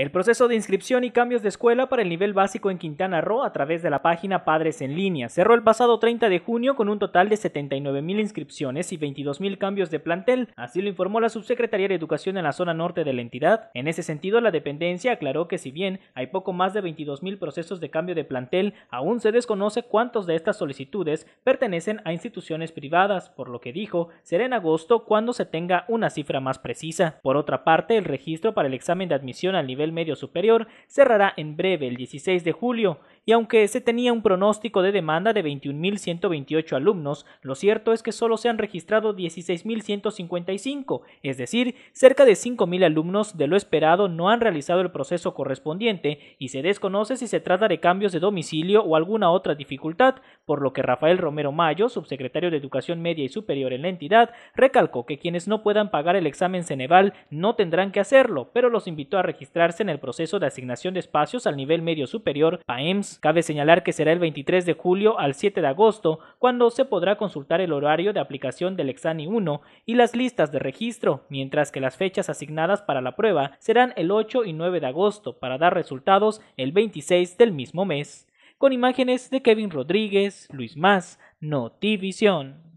El proceso de inscripción y cambios de escuela para el nivel básico en Quintana Roo a través de la página Padres en línea cerró el pasado 30 de junio con un total de 79 mil inscripciones y 22 mil cambios de plantel, así lo informó la subsecretaría de Educación en la zona norte de la entidad. En ese sentido, la dependencia aclaró que si bien hay poco más de 22 mil procesos de cambio de plantel, aún se desconoce cuántos de estas solicitudes pertenecen a instituciones privadas, por lo que dijo será en agosto cuando se tenga una cifra más precisa. Por otra parte, el registro para el examen de admisión al nivel medio superior cerrará en breve el 16 de julio y aunque se tenía un pronóstico de demanda de 21.128 alumnos, lo cierto es que solo se han registrado 16.155, es decir, cerca de 5.000 alumnos de lo esperado no han realizado el proceso correspondiente y se desconoce si se trata de cambios de domicilio o alguna otra dificultad, por lo que Rafael Romero Mayo, subsecretario de Educación Media y Superior en la entidad, recalcó que quienes no puedan pagar el examen Ceneval no tendrán que hacerlo, pero los invitó a registrarse en el proceso de asignación de espacios al nivel medio superior PAEMS Cabe señalar que será el 23 de julio al 7 de agosto cuando se podrá consultar el horario de aplicación del Exani 1 y las listas de registro, mientras que las fechas asignadas para la prueba serán el 8 y 9 de agosto para dar resultados el 26 del mismo mes. Con imágenes de Kevin Rodríguez, Luis Más, Notivisión.